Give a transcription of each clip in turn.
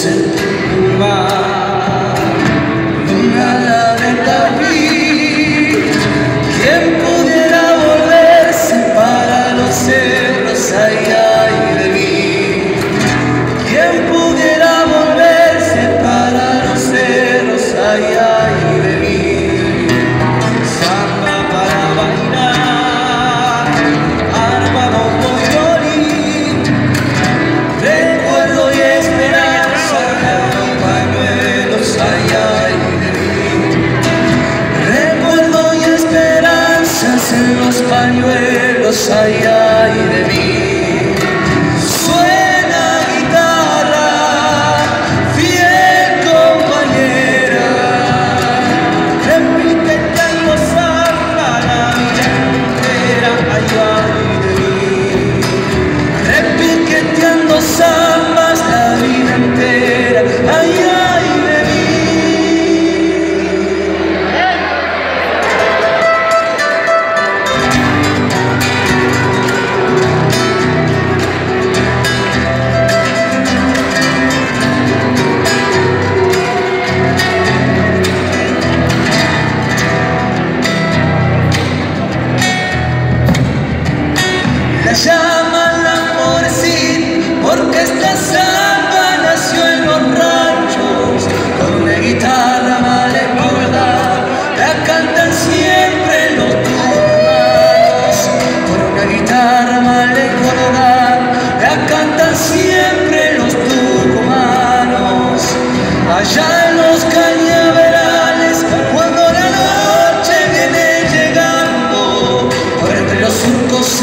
Sepulma, Say I y debía. Esta samba nació en los ranchos con una guitarra mal engordada. La cantan siempre los turbanos con una guitarra mal engordada. La cantan siempre los tucumanos allá en los cañaverales cuando la noche viene llegando por entre los surcos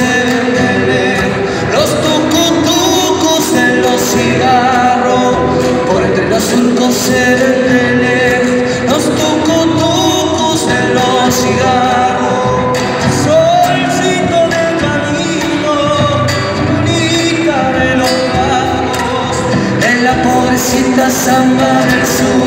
samba del sur cantan sus penas